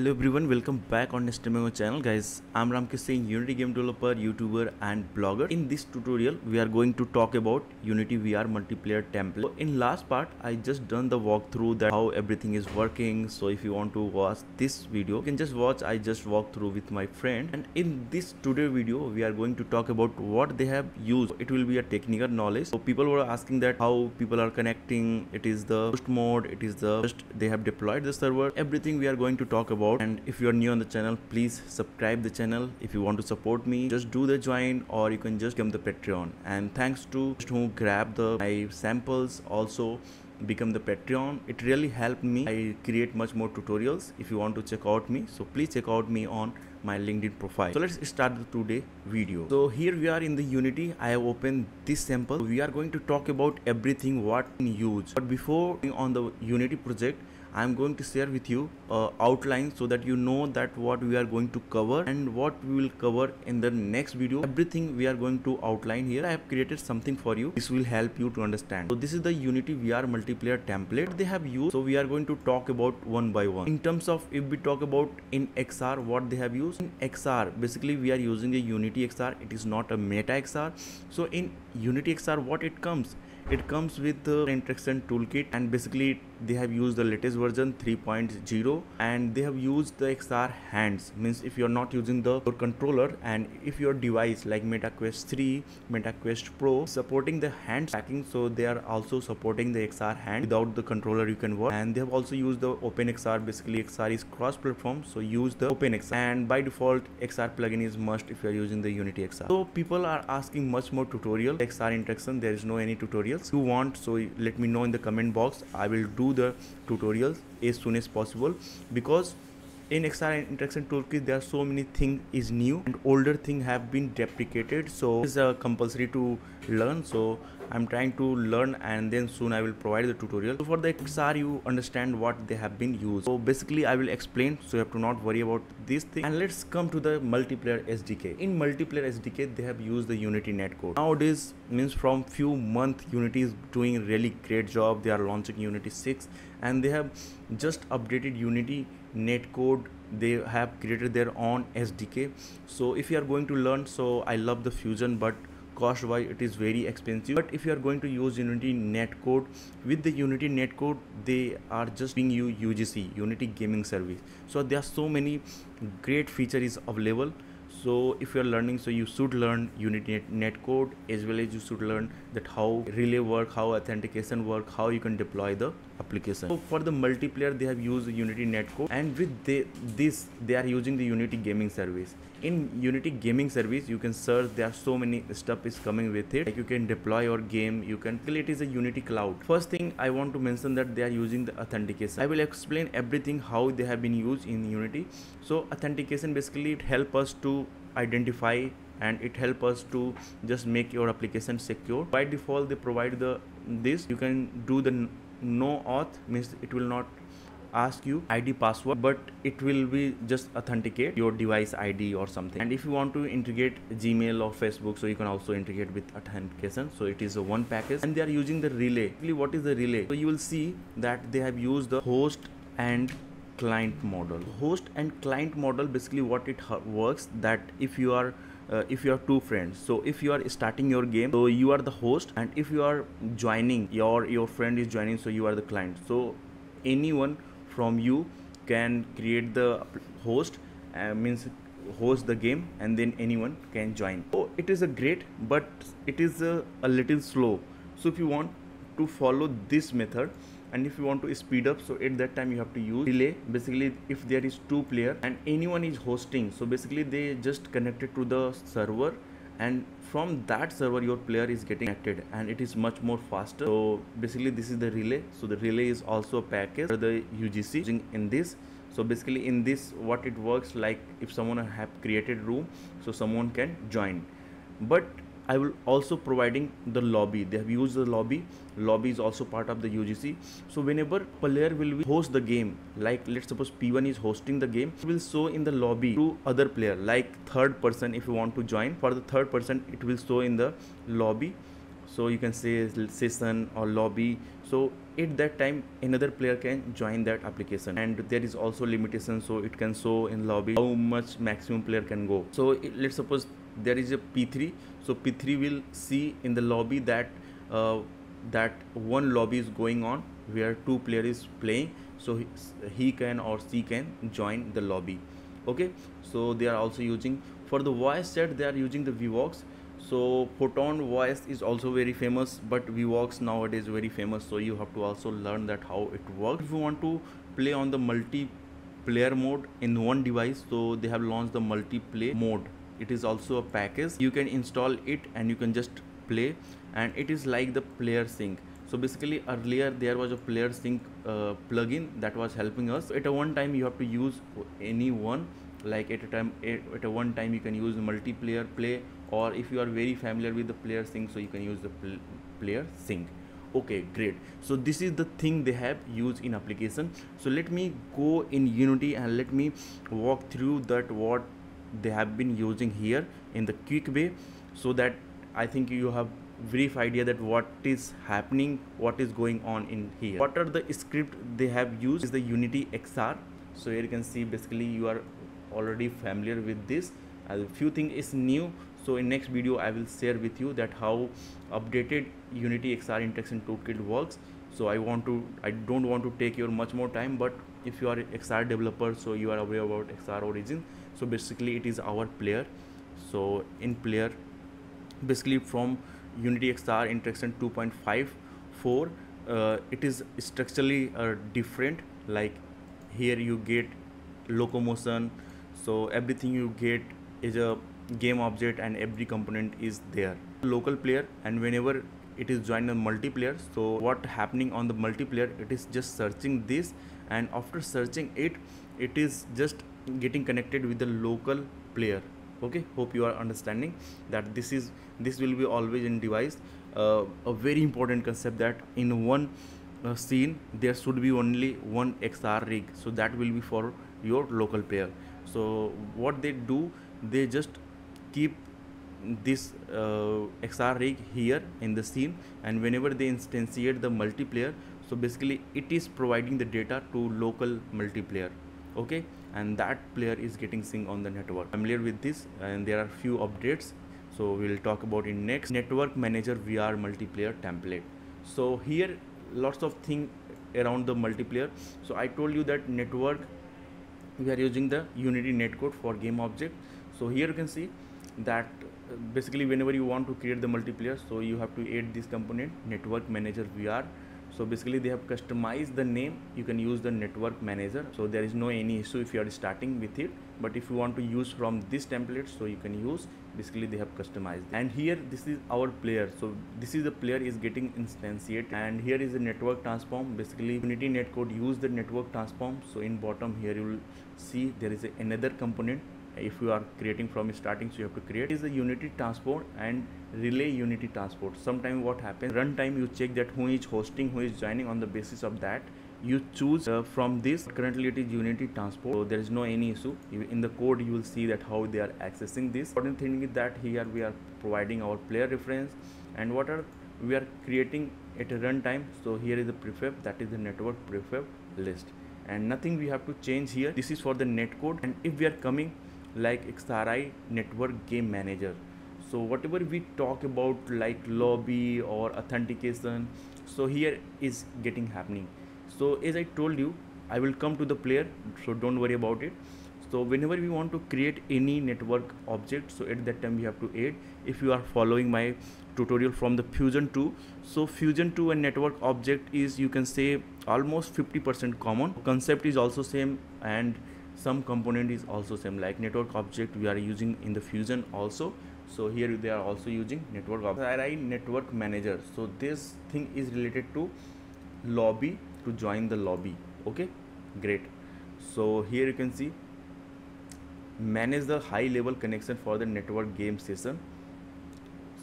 Hello everyone, welcome back on Nested Mango channel guys. I'm Ramkesh Singh, Unity game developer, YouTuber and blogger. In this tutorial, we are going to talk about Unity VR multiplayer template. So in last part, I just done the walkthrough that how everything is working. So if you want to watch this video, you can just watch I just walked through with my friend. And in this today video, we are going to talk about what they have used. It will be a technical knowledge. So people were asking that how people are connecting. It is the host mode. It is the just they have deployed the server. Everything we are going to talk about about. And if you are new on the channel please subscribe the channel. If you want to support me just do the join or you can just become the patreon. And thanks to who grab the my samples also become the patreon. It really helped me. I create much more tutorials. If you want to check out me so please check out me on my linkedin profile. So let's start the today video. So here we are in the unity. I have opened this sample. We are going to talk about everything what in use. But before on the unity project I'm going to share with you uh, outline so that you know that what we are going to cover and what we will cover in the next video. Everything we are going to outline here. I have created something for you. This will help you to understand. So this is the Unity VR multiplayer template they have used. So we are going to talk about one by one. In terms of if we talk about in XR what they have used? In XR basically we are using the Unity XR it is not a meta XR so in Unity XR what it comes? It comes with the interaction toolkit and basically they have used the latest version 3.0 and they have used the XR hands. Means if you're not using the controller and if your device like MetaQuest 3 MetaQuest Pro supporting the hand tracking so they are also supporting the XR hand. Without the controller you can work. And they have also used the OpenXR basically XR is cross platform so use the OpenXR and by default XR plugin is must if you are using the Unity XR so people are asking much more tutorial. XR interaction there is no any tutorials. You want so let me know in the comment box. I will do the tutorials as soon as possible because in XR interaction toolkit there are so many things is new and older thing have been deprecated. So it's a uh, compulsory to learn. So I'm trying to learn and then soon I will provide the tutorial. So for the XR you understand what they have been used. So basically I will explain so you have to not worry about this thing. And let's come to the multiplayer SDK in multiplayer SDK they have used the Unity netcode. Nowadays means from few months Unity is doing really great job. They are launching Unity 6 and they have just updated Unity netcode. They have created their own SDK so if you are going to learn so I love the fusion but cost wise it is very expensive. But if you are going to use unity netcode with the unity netcode they are just being you ugc unity gaming service. So there are so many great features available. So if you're learning so you should learn unity net, code as well as you should learn that how relay work how authentication work how you can deploy the application. So for the multiplayer they have used unity netcode and with they, this they are using the unity gaming service. In unity gaming service you can search there are so many stuff is coming with it. Like you can deploy your game you can it is a unity cloud. First thing i want to mention that they are using the authentication. I will explain everything how they have been used in unity. So authentication basically it help us to identify and it help us to just make your application secure. By default they provide the this. You can do the no auth means it will not ask you id password but it will be just authenticate your device id or something. And if you want to integrate gmail or facebook so you can also integrate with authentication. So it is a one package. And they are using the relay. What is the relay? So you will see that they have used the host and client model. Host and client model basically what it works that if you are uh, if you are two friends. So if you are starting your game so you are the host and if you are joining your your friend is joining so you are the client. So anyone from you can create the host uh, means host the game and then anyone can join. So it is a great but it is a, a little slow. So if you want to follow this method and if you want to speed up so at that time you have to use relay. Basically if there is two player and anyone is hosting so basically they just connected to the server. And from that server your player is getting connected and it is much more faster. So basically this is the relay. So the relay is also a package for the UGC using in this. So basically in this what it works like if someone have created room so someone can join. But I will also providing the lobby. They have used the lobby. Lobby is also part of the UGC. So whenever player will host the game, like let's suppose P1 is hosting the game, it will show in the lobby to other player, like third person if you want to join. For the third person, it will show in the lobby so you can say session or lobby so at that time another player can join that application and there is also limitation so it can show in lobby how much maximum player can go so let's suppose there is a p3 so p3 will see in the lobby that uh, that one lobby is going on where two player is playing so he, he can or she can join the lobby. Okay so they are also using for the voice chat they are using the Vivox. So photon voice is also very famous but Vivox nowadays very famous so you have to also learn that how it works. If you want to play on the multiplayer mode in one device so they have launched the multiplayer mode it is also a package. You can install it and you can just play. And it is like the ParrelSync. So basically earlier there was a ParrelSync uh, plugin that was helping us. At a one time you have to use any one. Like at a time at a one time you can use multiplayer play. Or if you are very familiar with the ParrelSync so you can use the pl ParrelSync. Okay great. So this is the thing they have used in application. So let me go in unity and let me walk through that what they have been using here in the quick way so that i think you have brief idea that what is happening what is going on in here. What are the script they have used is the unity xr so here you can see basically you are already familiar with this. A few thing is new. So in next video i will share with you that how updated unity xr interaction toolkit works. So i want to i don't want to take your much more time but if you are xr developer so you are aware about xr origin so basically it is our player. So in player basically from unity xr interaction 2.54 uh, it is structurally uh, different. Like here you get locomotion. So everything you get is a game object and every component is there. Local player and whenever it is joined on multiplayer so what happening on the multiplayer it is just searching this and after searching it it is just getting connected with the local player. Okay? Hope you are understanding that this is this will be always in device. Uh, a very important concept that in one uh, scene there should be only one xr rig. So that will be for your local player. So what they do they just keep this uh, xr rig here in the scene and whenever they instantiate the multiplayer so basically it is providing the data to local multiplayer. Okay and that player is getting sync on the network. Familiar with this and there are few updates so we'll talk about in next. Network manager vr multiplayer template. So here lots of thing around the multiplayer. So i told you that network we are using the unity netcode for game object. So here you can see that uh, basically whenever you want to create the multiplayer so you have to add this component network manager vr so basically they have customized the name. You can use the network manager. So there is no any issue if you are starting with it. But if you want to use from this template so you can use. Basically they have customized and here this is our player. So this is the player is getting instantiated. And here is the network transform. Basically unity netcode use the network transform. So in bottom here you will see there is another component if you are creating from starting so you have to create. Is the unity transport and relay unity transport. Sometimes what happens runtime you check that who is hosting who is joining on the basis of that. You choose uh, from this. Currently it is unity transport so there is no any issue. In the code you will see that how they are accessing this. Important thing is that here we are providing our player reference. And what are we are creating at a runtime. So here is the prefab that is the network prefab list. And nothing we have to change here. This is for the netcode and if we are coming like XRI network game manager. So whatever we talk about like lobby or authentication so here is getting happening. So as I told you I will come to the player so don't worry about it. So whenever we want to create any network object so at that time we have to add. If you are following my tutorial from the fusion 2 so fusion 2 and network object is you can say almost 50% common. Concept is also same and some component is also same like network object we are using in the fusion also. So here they are also using network object network manager. So this thing is related to lobby to join the lobby. Okay? Great. So here you can see manage the high level connection for the network game session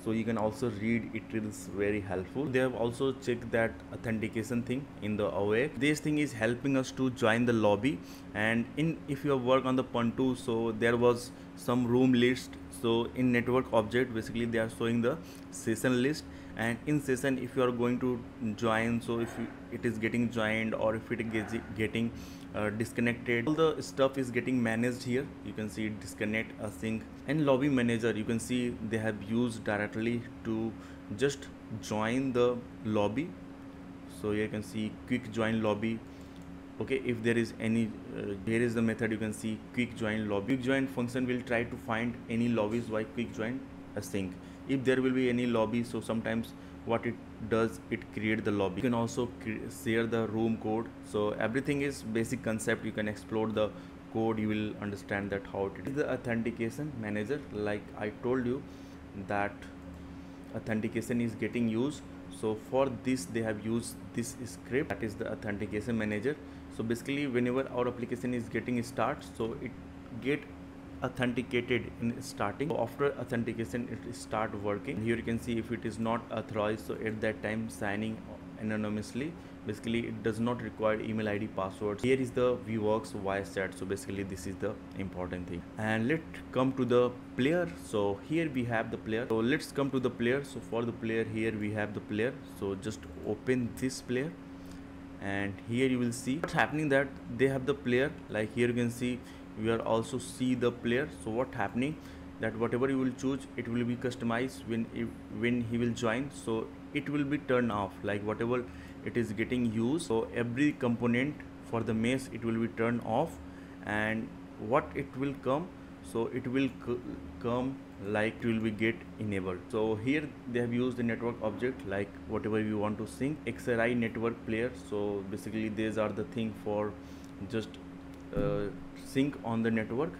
so you can also read it, is very helpful. They have also checked that authentication thing in the awake this thing is helping us to join the lobby. And in if you work on the Photon so there was some room list. So in network object basically they are showing the session list. And in session if you are going to join so if it is getting joined or if it is getting uh, disconnected. All the stuff is getting managed here. You can see disconnect a async and lobby manager. You can see they have used directly to just join the lobby. So you can see quick join lobby. Okay if there is any uh, here is the method. You can see quick join lobby. Quick join function will try to find any lobbies by quick join async. If there will be any lobby so sometimes what it does it create the lobby? You can also share the room code. So everything is basic concept. You can explore the code. You will understand that how it is. The authentication manager. Like i told you that authentication is getting used. So for this they have used this script. That is the authentication manager. So basically whenever our application is getting start so it get authenticated in starting. After authentication it start working. Here you can see if it is not authorized so at that time signing anonymously basically it does not require email id passwords here is the Vivox chat so basically this is the important thing. And let's come to the player. So here we have the player. So let's come to the player. So for the player here we have the player. So just open this player. And here you will see what's happening that they have the player. Like here you can see we are also see the player. So what happening? That whatever you will choose it will be customized when when he will join. So it will be turned off like whatever it is getting used. So every component for the mesh it will be turned off. And what it will come? So it will come like it will be get enabled. So here they have used the network object like whatever you want to sync. Xri network player. So basically these are the thing for just sync on the network.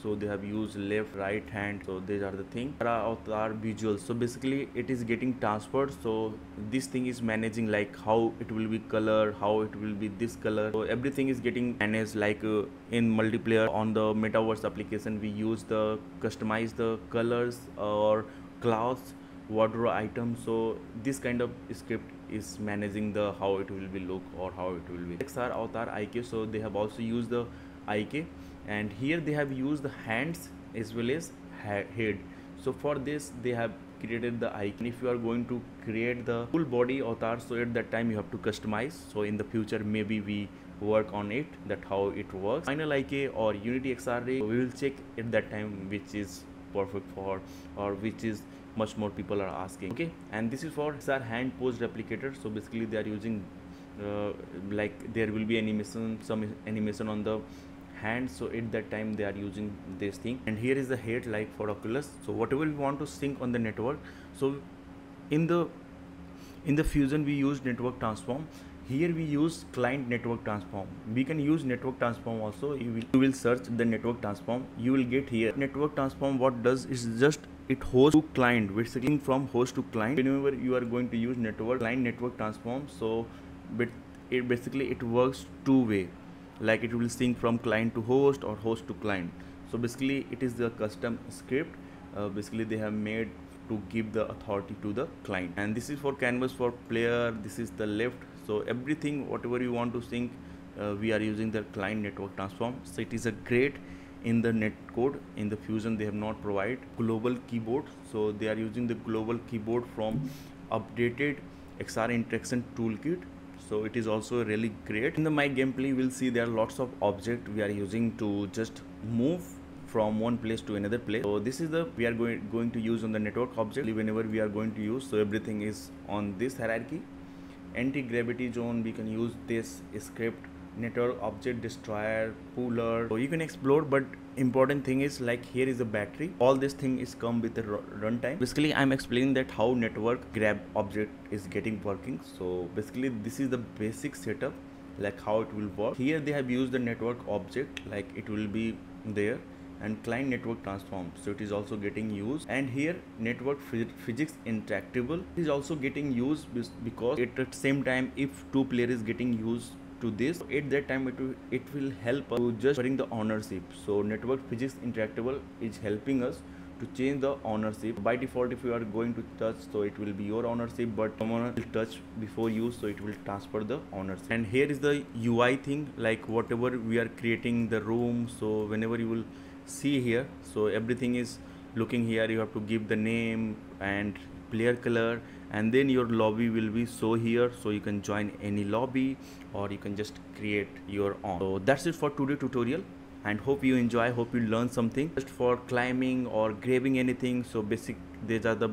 So they have used left right hand. So these are the thing. Of our visuals. So basically it is getting transferred. So this thing is managing like how it will be color how it will be this color. So everything is getting managed like uh, in multiplayer. On the metaverse application we use the customize the colors or class wardrobe items. So this kind of script is managing the how it will be look or how it will be. Xr avatar ik so they have also used the ik and here they have used the hands as well as head. So for this they have created the icon if you are going to create the full body avatar so at that time you have to customize. So in the future maybe we work on it that how it works. Final ik or unity XR we will check at that time which is perfect for or which is much more people are asking. Okay? And this is for xr hand pose replicator so basically they are using uh, like there will be animation some animation on the hand. So at that time they are using this thing. And here is the head like for oculus. So whatever we want to sync on the network. So in the in the fusion we use network transform. Here we use client network transform. We can use network transform also. You will, you will search the network transform. You will get here. Network transform what does is just it hosts to client basically from host to client. Whenever you are going to use network client network transform so but it basically it works two way. Like it will sync from client to host or host to client. So basically it is the custom script uh, basically they have made to give the authority to the client. And this is for canvas for player this is the left so everything whatever you want to sync uh, we are using the client network transform. So it is a great in the net code in the fusion they have not provide global keyboard. So they are using the global keyboard from updated xr interaction toolkit. So it is also really great. In the my gameplay we'll see there are lots of object we are using to just move from one place to another place. So this is the we are going going to use on the network object. Whenever we are going to use so everything is on this hierarchy. Anti-gravity zone we can use this script network object destroyer pooler so you can explore but important thing is like here is a battery. All this thing is come with the runtime. Basically i'm explaining that how network grab object is getting working. So basically this is the basic setup like how it will work. Here they have used the network object like it will be there and client network transform so it is also getting used. And here network physics interactable is also getting used because at the same time if two player is getting used to this. At that time it will, it will help us to just bring the ownership. So network physics interactable is helping us to change the ownership. By default if you are going to touch so it will be your ownership but someone will touch before you so it will transfer the ownership. And here is the ui thing like whatever we are creating the room so whenever you will see here so everything is looking here you have to give the name and player color and then your lobby will be so here so you can join any lobby or you can just create your own. So that's it for today tutorial and hope you enjoy hope you learn something. Just for climbing or grabbing anything so basic these are the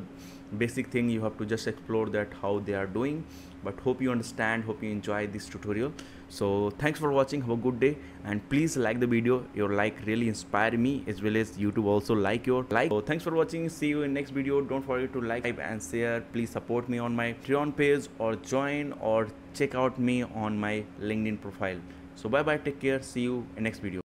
basic thing you have to just explore that how they are doing. But hope you understand hope you enjoy this tutorial. So thanks for watching. Have a good day. And please like the video. Your like really inspire me as well as youtube also like your like. So thanks for watching. See you in next video. Don't forget to like and share. Please support me on my patreon page or join or check out me on my linkedin profile. So bye bye take care. See you in next video